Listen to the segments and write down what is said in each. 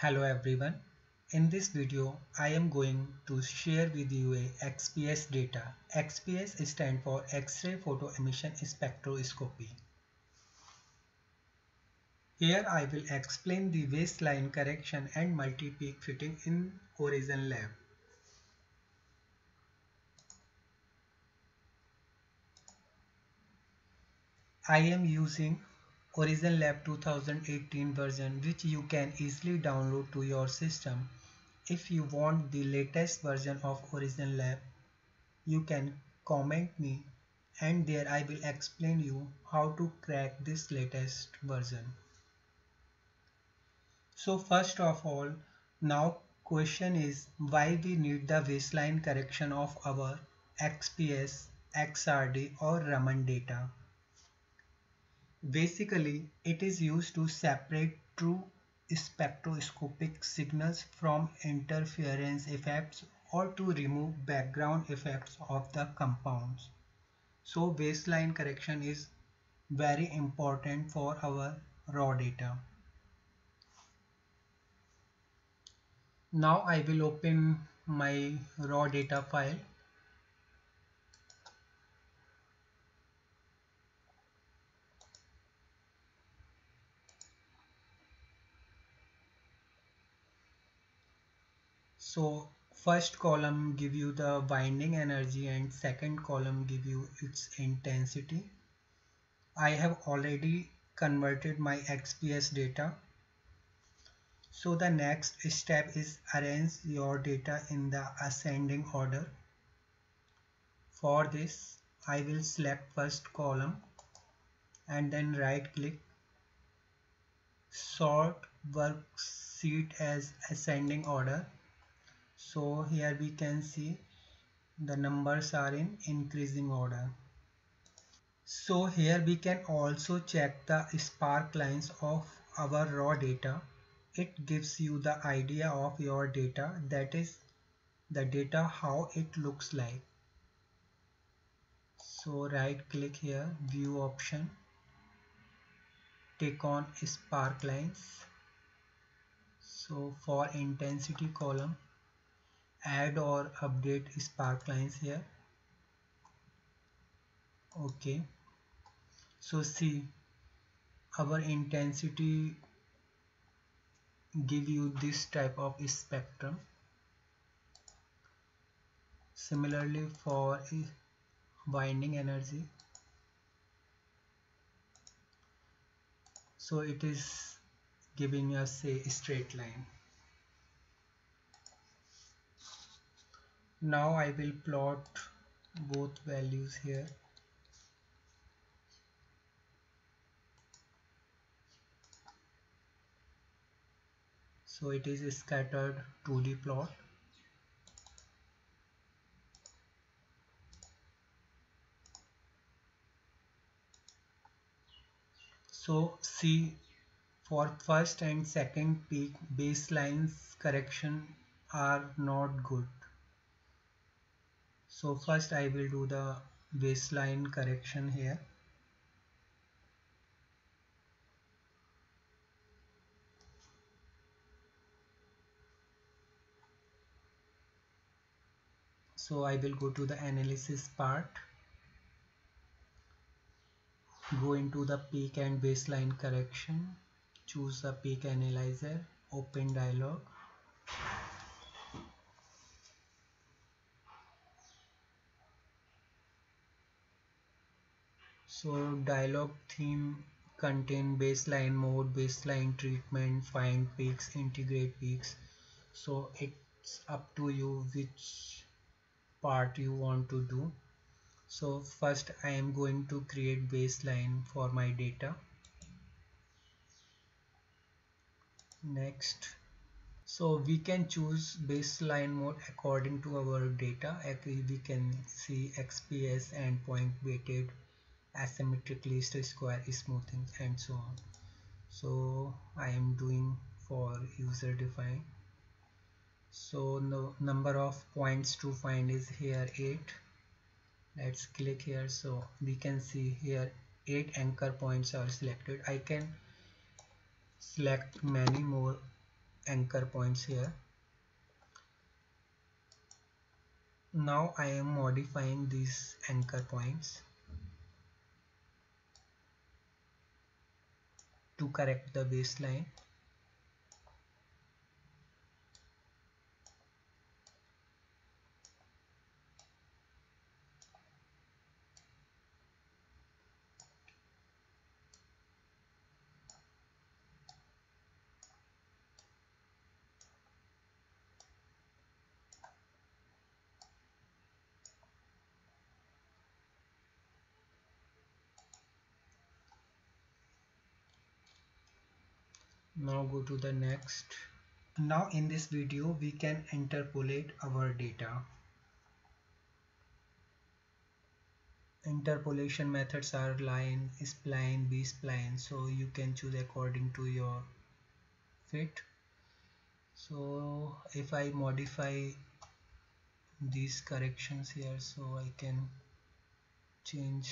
Hello everyone. In this video, I am going to share with you a XPS data. XPS stands for X-ray photo emission spectroscopy. Here I will explain the baseline correction and multi-peak fitting in OriginLab. I am using OriginLab 2018 version which you can easily download to your system. If you want the latest version of OriginLab, you can comment me and there I will explain you how to crack this latest version. So first of all, now question is why we need the baseline correction of our XPS, XRD or Raman data. Basically, it is used to separate true spectroscopic signals from interference effects or to remove background effects of the compounds. So baseline correction is very important for our raw data. Now I will open my raw data file So first column give you the binding energy and second column give you its intensity. I have already converted my XPS data. So the next step is arrange your data in the ascending order. For this I will select first column and then right click sort worksheet as ascending order so here we can see the numbers are in increasing order. So here we can also check the spark lines of our raw data. It gives you the idea of your data that is the data how it looks like. So right click here view option. Take on spark lines. So for intensity column add or update spark lines here. Okay. So see our intensity give you this type of spectrum. Similarly for binding energy. So it is giving us a straight line now I will plot both values here. So it is a scattered 2D plot. So see for first and second peak baselines correction are not good so first I will do the baseline correction here. So I will go to the analysis part. Go into the peak and baseline correction. Choose the peak analyzer. Open dialog so dialog theme contain baseline mode baseline treatment find peaks integrate peaks. So it's up to you which part you want to do. So first I am going to create baseline for my data. Next. So we can choose baseline mode according to our data. We can see XPS endpoint weighted asymmetric least square smoothing and so on. So I am doing for user defined so the number of points to find is here 8 let's click here. So we can see here 8 anchor points are selected. I can select many more anchor points here. Now I am modifying these anchor points to correct the baseline now go to the next. Now in this video we can interpolate our data. Interpolation methods are line spline b spline so you can choose according to your fit. So if I modify these corrections here so I can change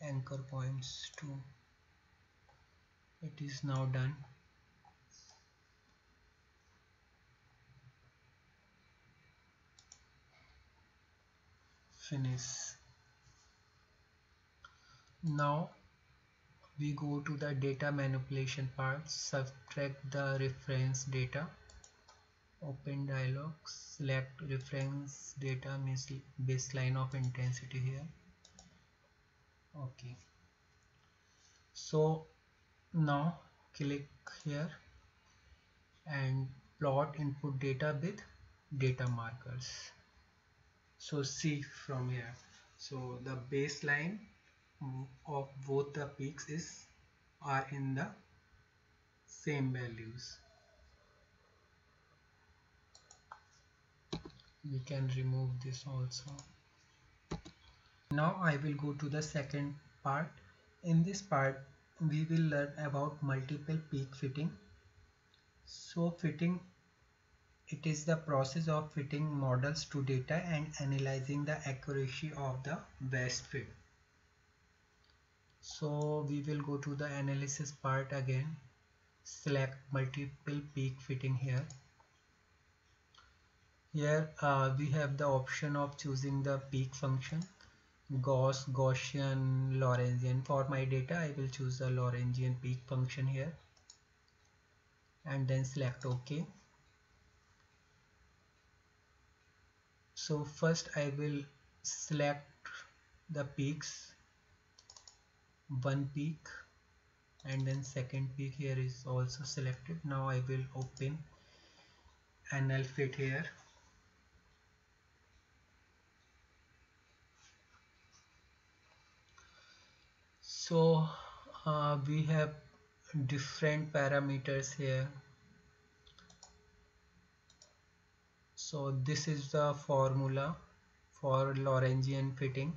anchor points to it is now done finish. Now we go to the data manipulation part. Subtract the reference data. Open dialog. Select reference data means baseline of intensity here. Okay. So now click here and plot input data with data markers so see from here. So the baseline of both the peaks is are in the same values. We can remove this also. Now I will go to the second part. In this part we will learn about multiple peak fitting. So fitting it is the process of fitting models to data and analyzing the accuracy of the best fit. So we will go to the analysis part again. Select multiple peak fitting here. Here uh, we have the option of choosing the peak function. Gauss, Gaussian, Lorentzian. For my data I will choose the Lorentzian peak function here and then select OK. So first I will select the peaks. One peak. And then second peak here is also selected. Now I will open NL fit here. So uh, we have different parameters here so this is the formula for Lorentzian fitting.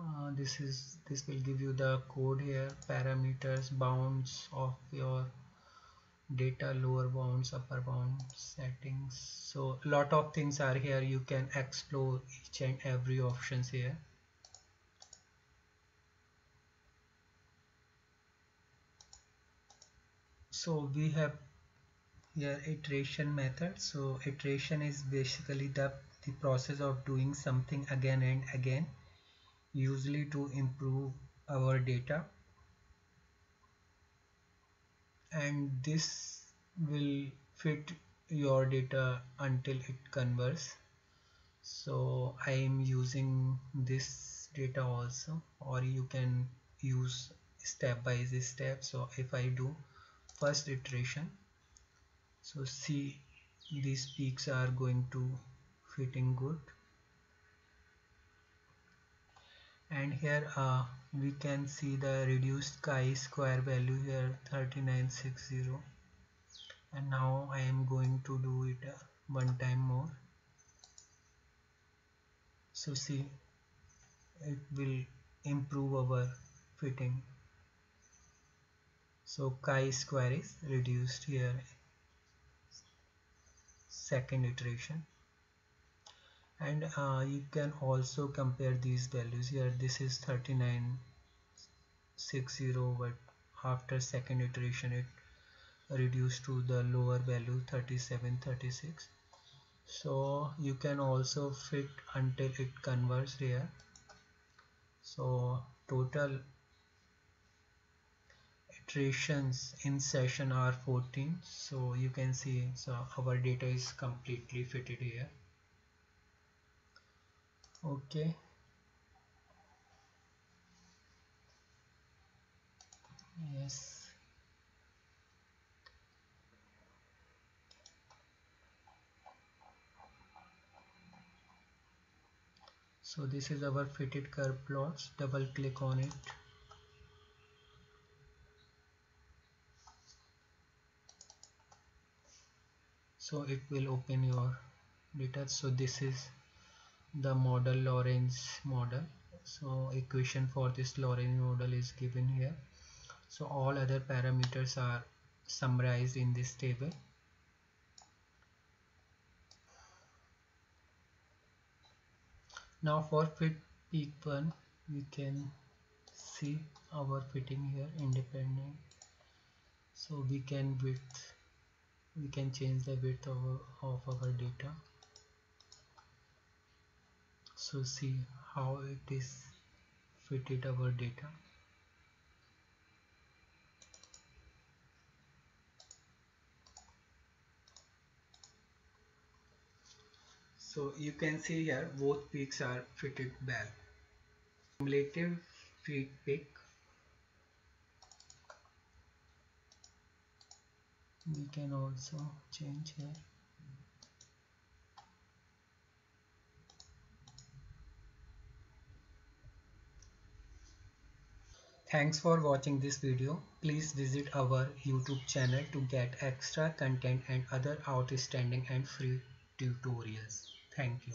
Uh, this is this will give you the code here parameters bounds of your data lower bounds upper bound settings. So a lot of things are here. You can explore each and every options here so we have here iteration method. So iteration is basically the the process of doing something again and again usually to improve our data. And this will fit your data until it converts. So I am using this data also or you can use step by step. So if I do first iteration. So see these peaks are going to fitting good. And here uh, we can see the reduced chi-square value here 3960 and now I am going to do it uh, one time more. So see it will improve our fitting so chi-square is reduced here. Second iteration. And uh, you can also compare these values here. This is 39 60 but after second iteration it reduced to the lower value 37 36 so you can also fit until it converts here. So total iterations in session are 14 so you can see so our data is completely fitted here. Okay. Yes. So this is our fitted curve plots. Double click on it so it will open your data. So this is the model Lorentz model. So equation for this Lorentz model is given here. So all other parameters are summarized in this table. Now for fit peak 1 we can see our fitting here independent. So we can width we can change the width of, of our data. So see how it is fitted our data. So you can see here both peaks are fitted well. Cumulative peak we can also change here Thanks for watching this video. Please visit our YouTube channel to get extra content and other outstanding and free tutorials. Thank you.